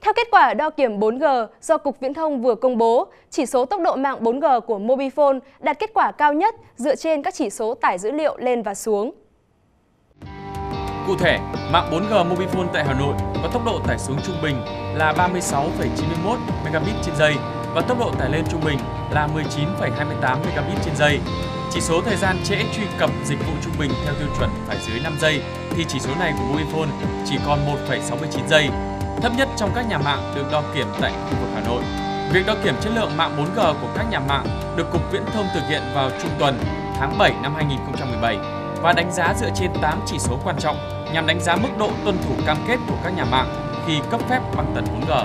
Theo kết quả đo kiểm 4G do Cục Viễn thông vừa công bố, chỉ số tốc độ mạng 4G của Mobifone đạt kết quả cao nhất dựa trên các chỉ số tải dữ liệu lên và xuống. Cụ thể, mạng 4G Mobifone tại Hà Nội có tốc độ tải xuống trung bình là 36,91 Mbps trên giây và tốc độ tải lên trung bình là 19,28 Mbps trên giây. Chỉ số thời gian trễ truy cập dịch vụ trung bình theo tiêu chuẩn phải dưới 5 giây thì chỉ số này của Mobifone chỉ còn 1,69 giây, thấp nhất trong các nhà mạng được đo kiểm tại khu vực Hà Nội. Việc đo kiểm chất lượng mạng 4G của các nhà mạng được Cục Viễn thông thực hiện vào trung tuần, tháng 7 năm 2017 và đánh giá dựa trên 8 chỉ số quan trọng nhằm đánh giá mức độ tuân thủ cam kết của các nhà mạng khi cấp phép băng tần 4G.